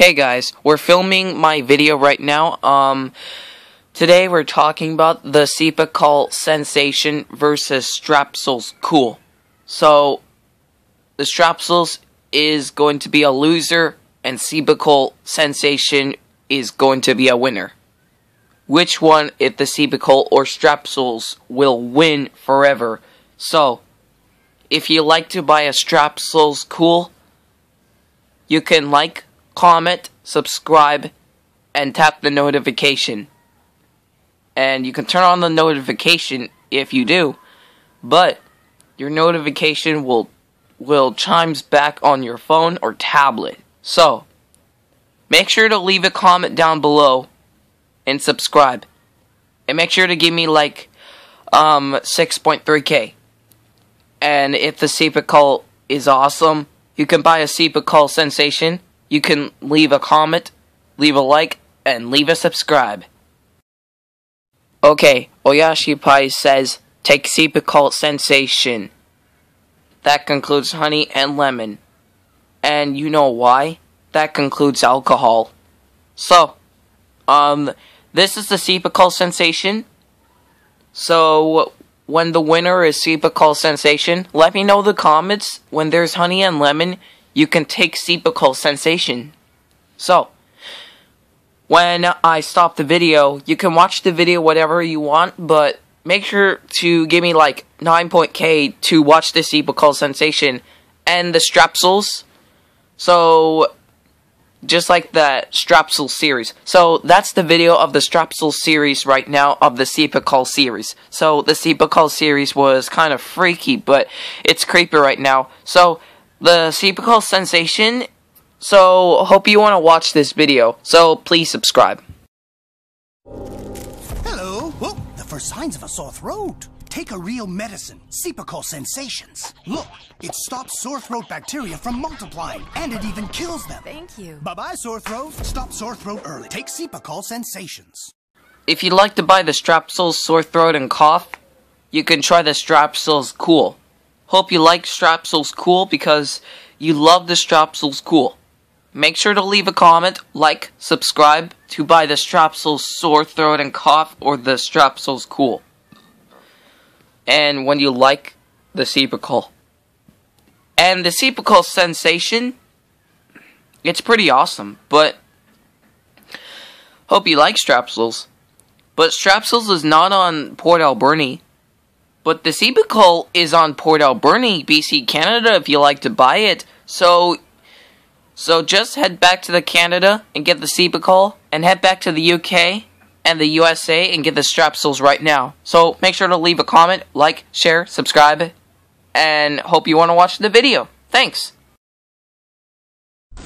Hey guys, we're filming my video right now. Um, today we're talking about the Cepacol Sensation versus Strepsils Cool. So, the Strepsils is going to be a loser, and Cepacol Sensation is going to be a winner. Which one, if the Cepacol or Strepsils, will win forever? So, if you like to buy a Strepsils Cool, you can like, comment, subscribe, and tap the notification. And you can turn on the notification if you do, but your notification will will chimes back on your phone or tablet. So, make sure to leave a comment down below and subscribe. And make sure to give me like um 6.3k. And if the Cepacol is awesome, you can buy a Cepacol Sensation. You can leave a comment, leave a like, and leave a subscribe. Okay, Oyashi Pai says, take Cepacol Sensation. That concludes honey and lemon. And you know why? That concludes alcohol. So, um, this is the Cepacol Sensation. So, when the winner is Cepacol Sensation, let me know the comments. When there's honey and lemon, you can take Cepacol Sensation. So, when I stop the video, you can watch the video whatever you want, but make sure to give me like 9.k to watch the Cepacol Sensation and the Strepsils. So, just like the Strepsil series. So that's the video of the Strepsil series right now of the Cepacol series. So the Cepacol series was kind of freaky, but it's creepy right now. So the Cepacol sensation. So hope you want to watch this video. So please subscribe. Hello. Whoa, the first signs of a sore throat. Take a real medicine, Cepacol Sensations. Look, it stops sore throat bacteria from multiplying, and it even kills them. Thank you. Bye-bye, sore throat. Stop sore throat early. Take Cepacol Sensations. If you'd like to buy the Strepsils sore throat and cough, you can try the Strepsils Cool. Hope you like Strepsils Cool because you love the Strepsils Cool. Make sure to leave a comment, like, subscribe to buy the Strepsils sore throat and cough or the Strepsils Cool and when you like the Cepacol. And the Cepacol sensation, it's pretty awesome, but hope you like Strepsils. But Strepsils is not on Port Alberni. But the Cepacol is on Port Alberni, BC, Canada, if you like to buy it. So, so just head back to the Canada and get the Cepacol, and head back to the UK and the USA and get the Strepsils right now. So make sure to leave a comment, like, share, subscribe, and hope you want to watch the video. Thanks.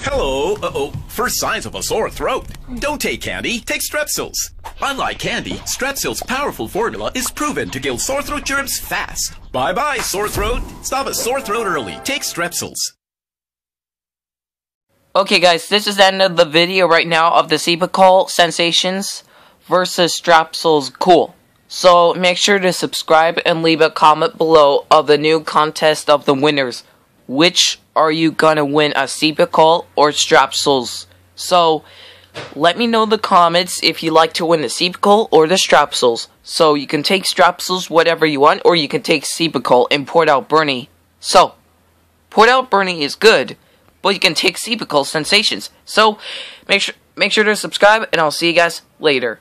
Hello. Uh-oh. First signs of a sore throat. Don't take candy. Take Strepsils. Unlike candy, Strepsils' powerful formula is proven to kill sore throat germs fast. Bye-bye, sore throat. Stop a sore throat early. Take Strepsils. Okay, guys, this is the end of the video right now of the Cepacol Sensations versus Strepsils Cool. So make sure to subscribe and leave a comment below of the new contest of the winners. Which are you gonna win, a Cepacol or Strepsils? So let me know in the comments if you like to win the Cepacol or the Strepsils. So you can take Strepsils whatever you want, or you can take Cepacol and Port Alberni. So Port Alberni is good, but you can take Cepacol sensations. So make sure make sure to subscribe, and I'll see you guys later.